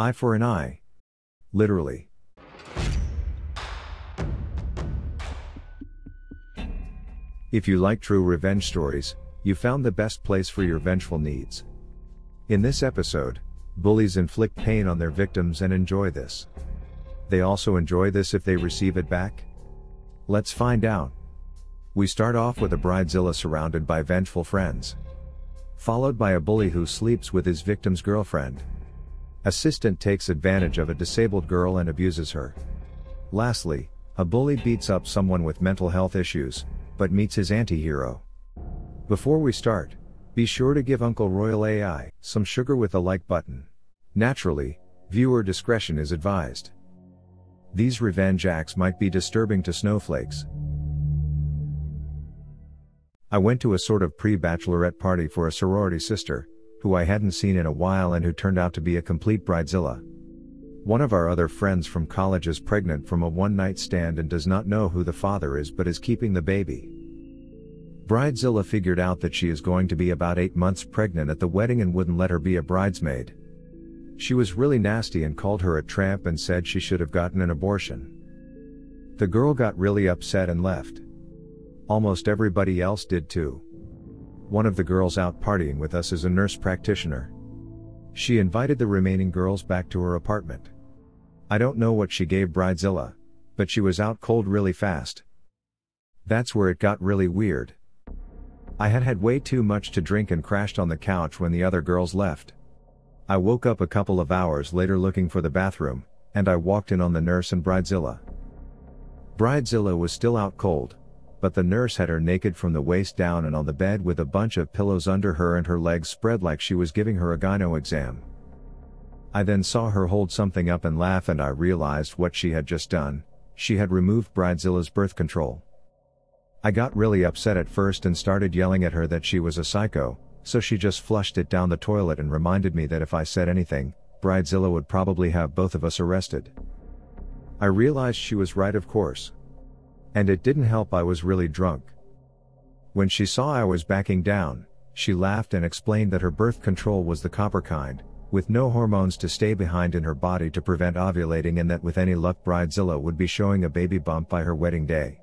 Eye for an eye. Literally. If you like true revenge stories, you found the best place for your vengeful needs. In this episode, bullies inflict pain on their victims and enjoy this. They also enjoy this if they receive it back? Let's find out. We start off with a bridezilla surrounded by vengeful friends. Followed by a bully who sleeps with his victim's girlfriend. Assistant takes advantage of a disabled girl and abuses her. Lastly, a bully beats up someone with mental health issues, but meets his anti-hero. Before we start, be sure to give Uncle Royal AI some sugar with the like button. Naturally, viewer discretion is advised. These revenge acts might be disturbing to snowflakes. I went to a sort of pre-bachelorette party for a sorority sister, who I hadn't seen in a while and who turned out to be a complete bridezilla. One of our other friends from college is pregnant from a one night stand and does not know who the father is but is keeping the baby. Bridezilla figured out that she is going to be about 8 months pregnant at the wedding and wouldn't let her be a bridesmaid. She was really nasty and called her a tramp and said she should have gotten an abortion. The girl got really upset and left. Almost everybody else did too. One of the girls out partying with us is a nurse practitioner. She invited the remaining girls back to her apartment. I don't know what she gave Bridezilla, but she was out cold really fast. That's where it got really weird. I had had way too much to drink and crashed on the couch when the other girls left. I woke up a couple of hours later looking for the bathroom, and I walked in on the nurse and Bridezilla. Bridezilla was still out cold, but the nurse had her naked from the waist down and on the bed with a bunch of pillows under her and her legs spread like she was giving her a gyno exam. I then saw her hold something up and laugh and I realized what she had just done, she had removed Bridezilla's birth control. I got really upset at first and started yelling at her that she was a psycho, so she just flushed it down the toilet and reminded me that if I said anything, Bridezilla would probably have both of us arrested. I realized she was right of course. And it didn't help I was really drunk. When she saw I was backing down, she laughed and explained that her birth control was the copper kind, with no hormones to stay behind in her body to prevent ovulating and that with any luck Bridezilla would be showing a baby bump by her wedding day.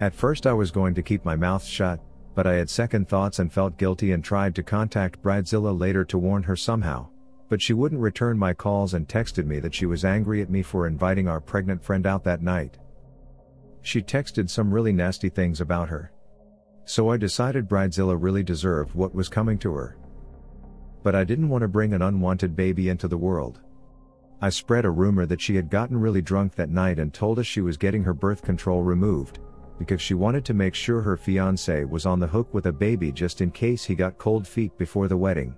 At first I was going to keep my mouth shut, but I had second thoughts and felt guilty and tried to contact Bridezilla later to warn her somehow. But she wouldn't return my calls and texted me that she was angry at me for inviting our pregnant friend out that night. She texted some really nasty things about her. So I decided Bridezilla really deserved what was coming to her. But I didn't want to bring an unwanted baby into the world. I spread a rumor that she had gotten really drunk that night and told us she was getting her birth control removed, because she wanted to make sure her fiance was on the hook with a baby just in case he got cold feet before the wedding.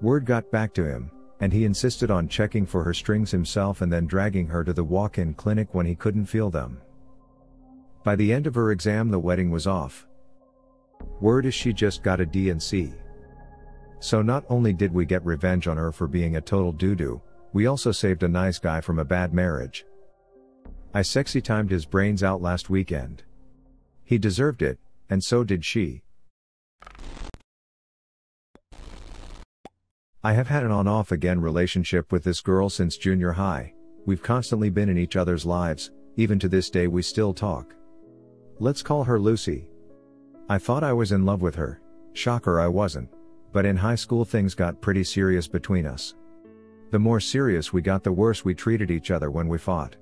Word got back to him, and he insisted on checking for her strings himself and then dragging her to the walk-in clinic when he couldn't feel them. By the end of her exam the wedding was off. Word is she just got a D and C. So not only did we get revenge on her for being a total doo-doo, we also saved a nice guy from a bad marriage. I sexy timed his brains out last weekend. He deserved it, and so did she. I have had an on off again relationship with this girl since junior high, we've constantly been in each other's lives, even to this day we still talk. Let's call her Lucy. I thought I was in love with her, shocker I wasn't, but in high school things got pretty serious between us. The more serious we got the worse we treated each other when we fought.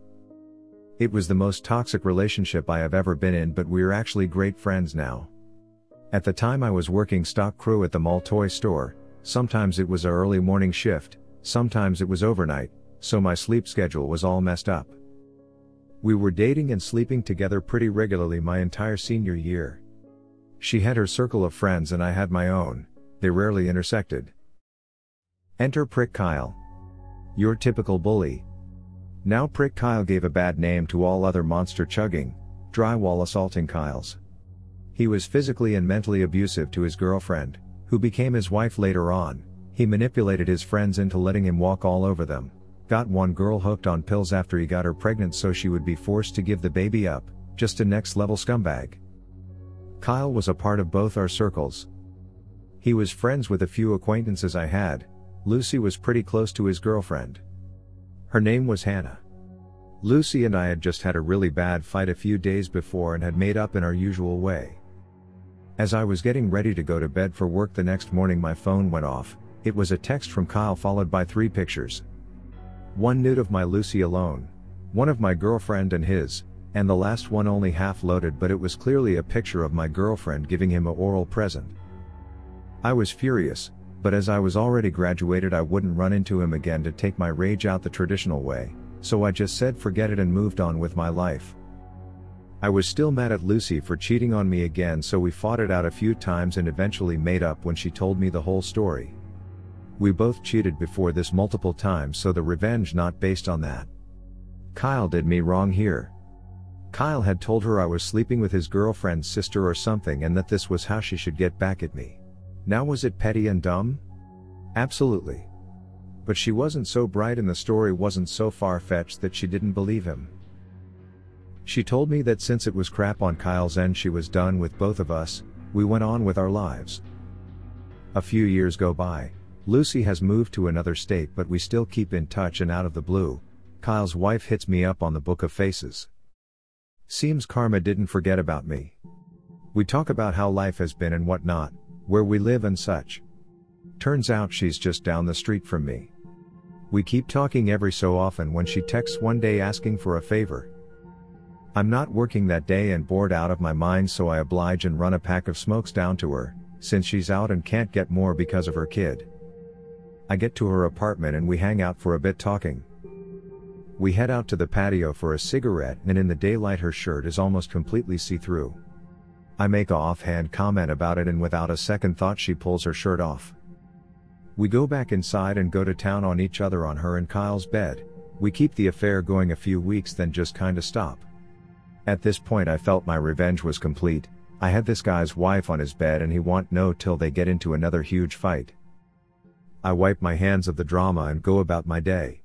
It was the most toxic relationship I have ever been in but we're actually great friends now. At the time I was working stock crew at the mall toy store, sometimes it was a early morning shift, sometimes it was overnight, so my sleep schedule was all messed up. We were dating and sleeping together pretty regularly my entire senior year. She had her circle of friends and I had my own, they rarely intersected. Enter Prick Kyle. Your typical bully. Now Prick Kyle gave a bad name to all other monster chugging, drywall assaulting Kyles. He was physically and mentally abusive to his girlfriend, who became his wife later on. He manipulated his friends into letting him walk all over them, Got one girl hooked on pills after he got her pregnant so she would be forced to give the baby up, just a next level scumbag. Kyle was a part of both our circles. He was friends with a few acquaintances I had, Lucy was pretty close to his girlfriend. Her name was Hannah. Lucy and I had just had a really bad fight a few days before and had made up in our usual way. As I was getting ready to go to bed for work the next morning, my phone went off. It was a text from Kyle followed by three pictures. One nude of my Lucy alone, one of my girlfriend and his, and the last one only half loaded, but it was clearly a picture of my girlfriend giving him a oral present. I was furious, but as I was already graduated, I wouldn't run into him again to take my rage out the traditional way so I just said forget it and moved on with my life. I was still mad at Lucy for cheating on me again, so we fought it out a few times and eventually made up when she told me the whole story. We both cheated before this multiple times, so the revenge not based on that. Kyle did me wrong here. Kyle had told her I was sleeping with his girlfriend's sister or something and that this was how she should get back at me. Now was it petty and dumb? Absolutely. But she wasn't so bright and the story wasn't so far fetched that she didn't believe him. She told me that since it was crap on Kyle's end, she was done with both of us, we went on with our lives. A few years go by, Lucy has moved to another state, but we still keep in touch and out of the blue. Kyle's wife hits me up on the Book of Faces. Seems karma didn't forget about me. We talk about how life has been and whatnot, where we live and such. Turns out she's just down the street from me. We keep talking every so often when she texts one day asking for a favor. I'm not working that day and bored out of my mind, so I oblige and run a pack of smokes down to her, since she's out and can't get more because of her kid. I get to her apartment and we hang out for a bit talking. We head out to the patio for a cigarette, and in the daylight, her shirt is almost completely see through. I make a offhand comment about it, and without a second thought, she pulls her shirt off. We go back inside and go to town on each other on her and Kyle's bed. We keep the affair going a few weeks then just kinda stop. At this point I felt my revenge was complete. I had this guy's wife on his bed and he want no till they get into another huge fight. I wipe my hands of the drama and go about my day.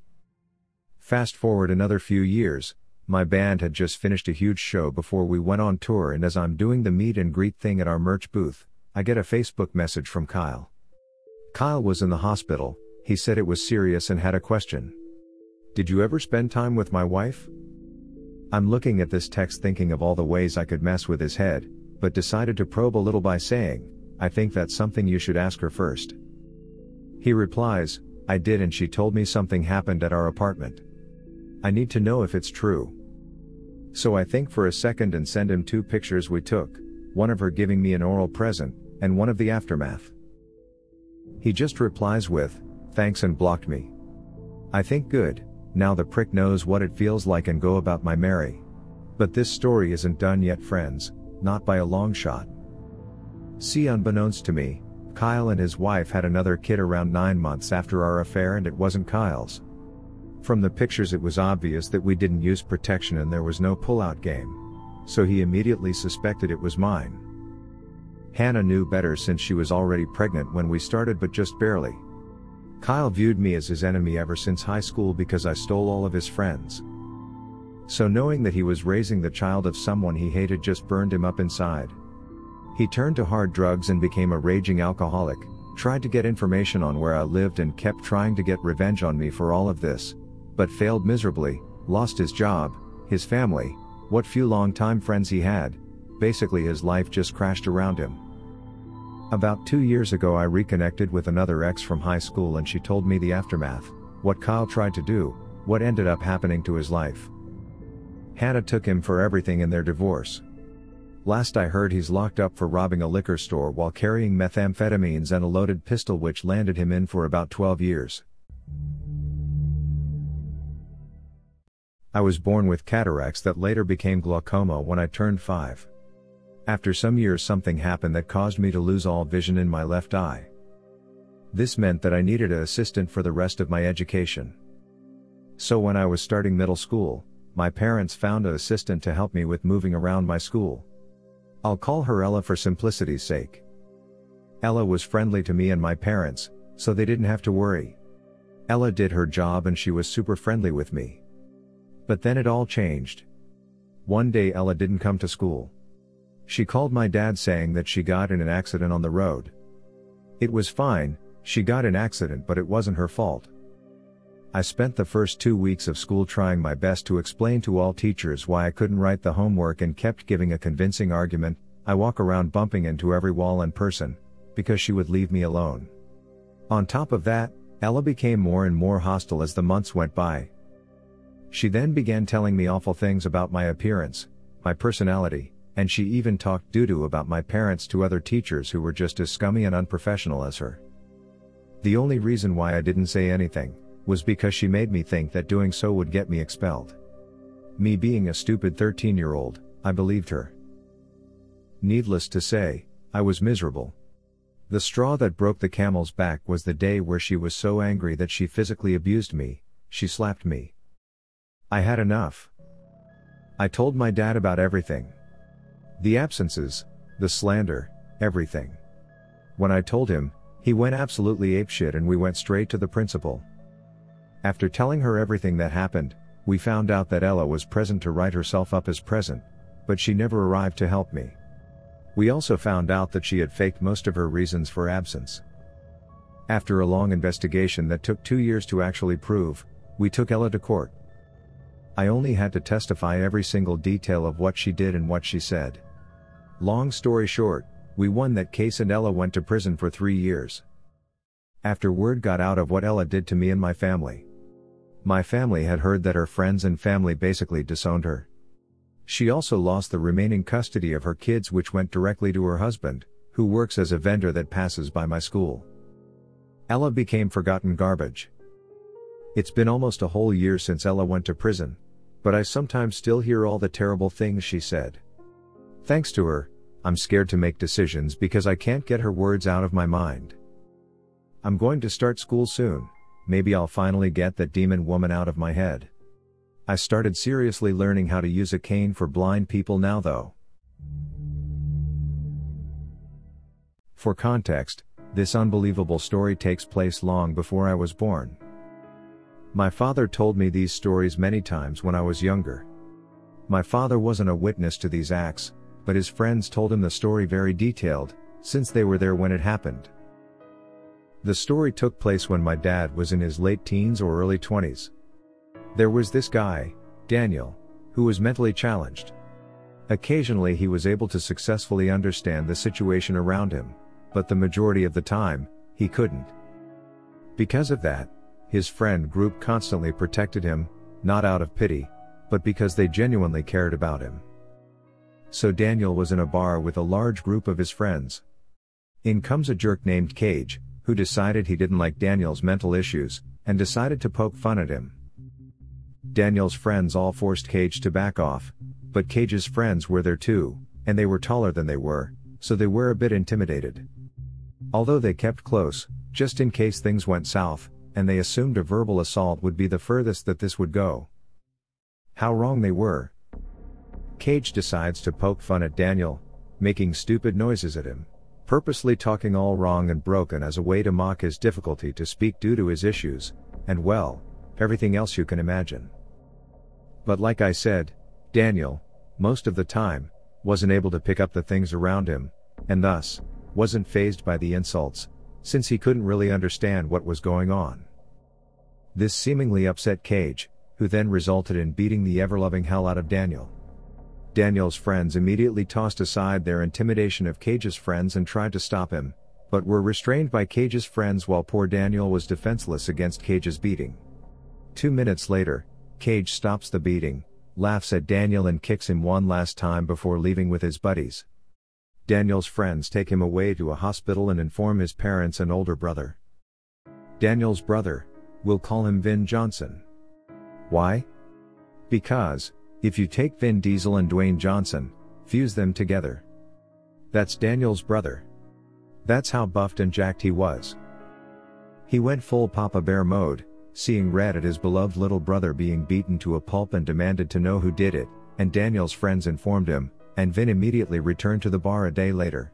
Fast forward another few years, my band had just finished a huge show before we went on tour and as I'm doing the meet and greet thing at our merch booth, I get a Facebook message from Kyle. Kyle was in the hospital, he said it was serious and had a question. Did you ever spend time with my wife? I'm looking at this text thinking of all the ways I could mess with his head, but decided to probe a little by saying, I think that's something you should ask her first. He replies, I did and she told me something happened at our apartment. I need to know if it's true. So I think for a second and send him two pictures we took, one of her giving me an oral present, and one of the aftermath. He just replies with, thanks and blocked me. I think good, now the prick knows what it feels like and go about my merry. But this story isn't done yet friends, not by a long shot. See unbeknownst to me, Kyle and his wife had another kid around 9 months after our affair and it wasn't Kyle's. From the pictures it was obvious that we didn't use protection and there was no pull-out game. So he immediately suspected it was mine. Hannah knew better since she was already pregnant when we started, but just barely. Kyle viewed me as his enemy ever since high school because I stole all of his friends. So, knowing that he was raising the child of someone he hated just burned him up inside. He turned to hard drugs and became a raging alcoholic, tried to get information on where I lived and kept trying to get revenge on me for all of this, but failed miserably, lost his job, his family, what few long-time friends he had, basically his life just crashed around him. About two years ago, I reconnected with another ex from high school and she told me the aftermath what Kyle tried to do, what ended up happening to his life. Hannah took him for everything in their divorce. Last I heard, he's locked up for robbing a liquor store while carrying methamphetamines and a loaded pistol, which landed him in for about 12 years. I was born with cataracts that later became glaucoma when I turned 5. After some years, something happened that caused me to lose all vision in my left eye. This meant that I needed an assistant for the rest of my education. So when I was starting middle school, my parents found an assistant to help me with moving around my school. I'll call her Ella for simplicity's sake. Ella was friendly to me and my parents, so they didn't have to worry. Ella did her job and she was super friendly with me. But then it all changed. One day Ella didn't come to school. She called my dad saying that she got in an accident on the road. It was fine, She got in an accident but it wasn't her fault. I spent the first two weeks of school trying my best to explain to all teachers why I couldn't write the homework and kept giving a convincing argument, I walk around bumping into every wall and person, because she would leave me alone. On top of that, Ella became more and more hostile as the months went by. She then began telling me awful things about my appearance, my personality, and she even talked doo-doo about my parents to other teachers who were just as scummy and unprofessional as her. The only reason why I didn't say anything, was because she made me think that doing so would get me expelled. Me being a stupid 13 year old, I believed her. Needless to say, I was miserable. The straw that broke the camel's back was the day where she was so angry that she physically abused me, she slapped me. I had enough. I told my dad about everything. The absences, the slander, everything. When I told him, he went absolutely apeshit and we went straight to the principal. After telling her everything that happened, we found out that Ella was present to write herself up as present, but she never arrived to help me. We also found out that she had faked most of her reasons for absence. After a long investigation that took two years to actually prove, we took Ella to court. I only had to testify every single detail of what she did and what she said. Long story short, we won that case and Ella went to prison for three years. After word got out of what Ella did to me and my family. My family had heard that her friends and family basically disowned her. She also lost the remaining custody of her kids, which went directly to her husband, who works as a vendor that passes by my school. Ella became forgotten garbage. It's been almost a whole year since Ella went to prison, but I sometimes still hear all the terrible things she said. Thanks to her, I'm scared to make decisions because I can't get her words out of my mind. I'm going to start school soon, maybe I'll finally get that demon woman out of my head. I started seriously learning how to use a cane for blind people now though. For context, this unbelievable story takes place long before I was born. My father told me these stories many times when I was younger. My father wasn't a witness to these acts, but his friends told him the story very detailed, since they were there when it happened. The story took place when my dad was in his late teens or early 20s. There was this guy, Daniel, who was mentally challenged. Occasionally he was able to successfully understand the situation around him, but the majority of the time, he couldn't. Because of that, his friend group constantly protected him, not out of pity, but because they genuinely cared about him. So Daniel was in a bar with a large group of his friends. In comes a jerk named Cage, who decided he didn't like Daniel's mental issues, and decided to poke fun at him. Daniel's friends all forced Cage to back off, but Cage's friends were there too, and they were taller than they were, so they were a bit intimidated. Although they kept close, just in case things went south, and they assumed a verbal assault would be the furthest that this would go. How wrong they were. Cage decides to poke fun at Daniel, making stupid noises at him, purposely talking all wrong and broken as a way to mock his difficulty to speak due to his issues, and well, everything else you can imagine. But like I said, Daniel, most of the time, wasn't able to pick up the things around him, and thus, wasn't phased by the insults, since he couldn't really understand what was going on. This seemingly upset Cage, who then resulted in beating the ever loving hell out of Daniel. Daniel's friends immediately tossed aside their intimidation of Cage's friends and tried to stop him, but were restrained by Cage's friends while poor Daniel was defenseless against Cage's beating. Two minutes later, Cage stops the beating, laughs at Daniel and kicks him one last time before leaving with his buddies. Daniel's friends take him away to a hospital and inform his parents and older brother. Daniel's brother, we'll call him Vin Johnson. Why? Because, if you take Vin Diesel and Dwayne Johnson, fuse them together. That's Daniel's brother. That's how buffed and jacked he was. He went full Papa Bear mode, seeing red at his beloved little brother being beaten to a pulp and demanded to know who did it, and Daniel's friends informed him, and Vin immediately returned to the bar a day later.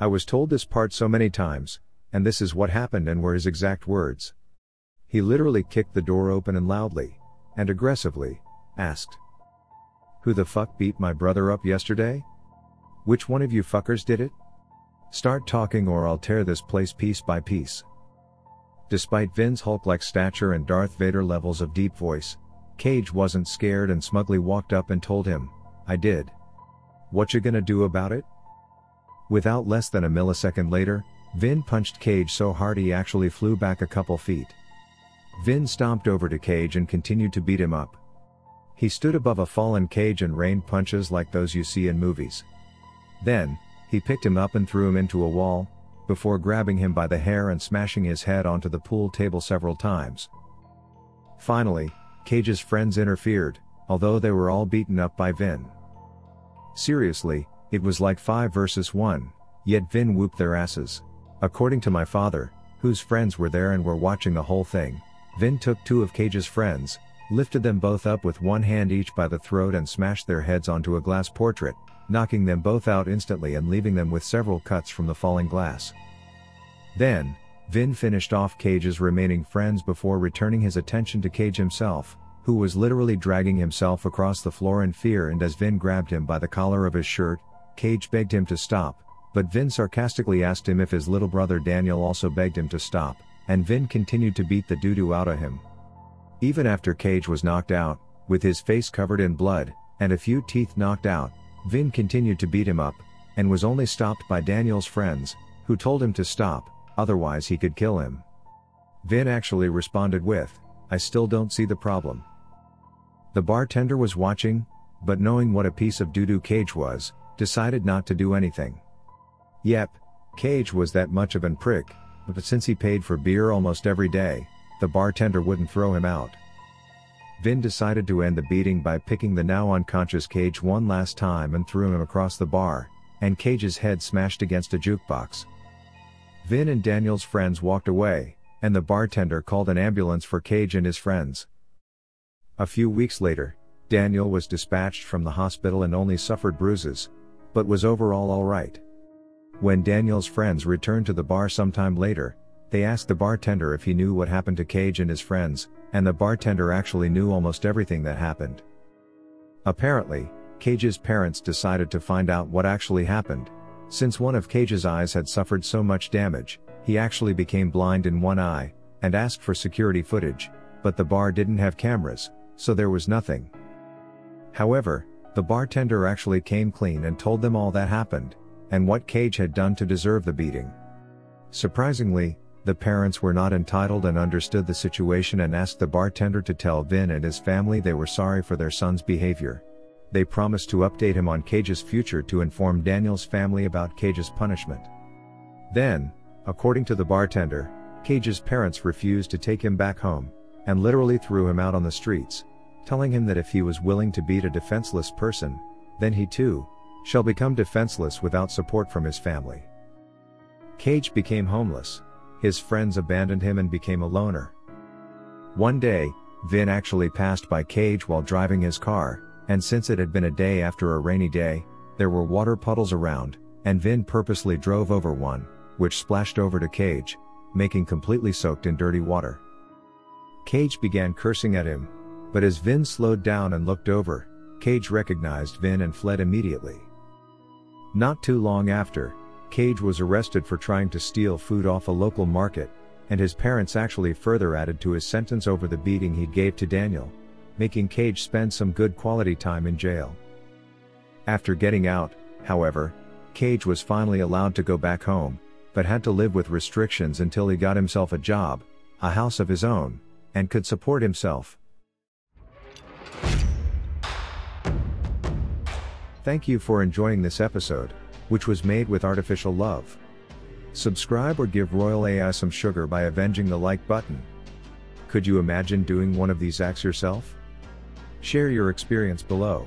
I was told this part so many times, and this is what happened and were his exact words. He literally kicked the door open and loudly, and aggressively, asked, Who the fuck beat my brother up yesterday? Which one of you fuckers did it? Start talking or I'll tear this place piece by piece. Despite Vin's Hulk-like stature and Darth Vader levels of deep voice, Cage wasn't scared and smugly walked up and told him, I did. What you gonna do about it? Without less than a millisecond later, Vin punched Cage so hard he actually flew back a couple feet. Vin stomped over to Cage and continued to beat him up. He stood above a fallen Cage and rained punches like those you see in movies. Then, he picked him up and threw him into a wall, before grabbing him by the hair and smashing his head onto the pool table several times. Finally, Cage's friends interfered, although they were all beaten up by Vin. Seriously, it was like 5 versus 1, yet Vin whooped their asses. According to my father, whose friends were there and were watching the whole thing, Vin took two of Cage's friends, lifted them both up with one hand each by the throat and smashed their heads onto a glass portrait, knocking them both out instantly and leaving them with several cuts from the falling glass. Then, Vin finished off Cage's remaining friends before returning his attention to Cage himself, who was literally dragging himself across the floor in fear and as Vin grabbed him by the collar of his shirt, Cage begged him to stop, but Vin sarcastically asked him if his little brother Daniel also begged him to stop, and Vin continued to beat the doo-doo out of him. Even after Cage was knocked out, with his face covered in blood, and a few teeth knocked out, Vin continued to beat him up, and was only stopped by Daniel's friends, who told him to stop, otherwise he could kill him. Vin actually responded with, I still don't see the problem. The bartender was watching, but knowing what a piece of doo-doo Cage was, decided not to do anything. Yep, Cage was that much of an prick, but since he paid for beer almost every day, the bartender wouldn't throw him out. Vin decided to end the beating by picking the now unconscious Cage one last time and threw him across the bar, and Cage's head smashed against a jukebox. Vin and Daniel's friends walked away, and the bartender called an ambulance for Cage and his friends. A few weeks later, Daniel was dispatched from the hospital and only suffered bruises, but was overall alright. When Daniel's friends returned to the bar sometime later, they asked the bartender if he knew what happened to Cage and his friends, and the bartender actually knew almost everything that happened. Apparently, Cage's parents decided to find out what actually happened. Since one of Cage's eyes had suffered so much damage, he actually became blind in one eye, and asked for security footage, but the bar didn't have cameras, so there was nothing. However, the bartender actually came clean and told them all that happened, and what Cage had done to deserve the beating. Surprisingly, the parents were not entitled and understood the situation and asked the bartender to tell Vin and his family they were sorry for their son's behavior. They promised to update him on Cage's future to inform Daniel's family about Cage's punishment. Then, according to the bartender, Cage's parents refused to take him back home, and literally threw him out on the streets, telling him that if he was willing to beat a defenseless person, then he too, shall become defenseless without support from his family. Cage became homeless, his friends abandoned him and became a loner. One day, Vin actually passed by Cage while driving his car, and since it had been a day after a rainy day, there were water puddles around, and Vin purposely drove over one, which splashed over to Cage, making completely soaked in dirty water. Cage began cursing at him, but as Vin slowed down and looked over, Cage recognized Vin and fled immediately. Not too long after, Cage was arrested for trying to steal food off a local market, and his parents actually further added to his sentence over the beating he gave to Daniel, making Cage spend some good quality time in jail. After getting out, however, Cage was finally allowed to go back home, but had to live with restrictions until he got himself a job, a house of his own, and could support himself. Thank you for enjoying this episode which was made with artificial love. Subscribe or give Royal AI some sugar by avenging the like button. Could you imagine doing one of these acts yourself? Share your experience below.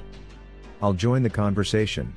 I'll join the conversation.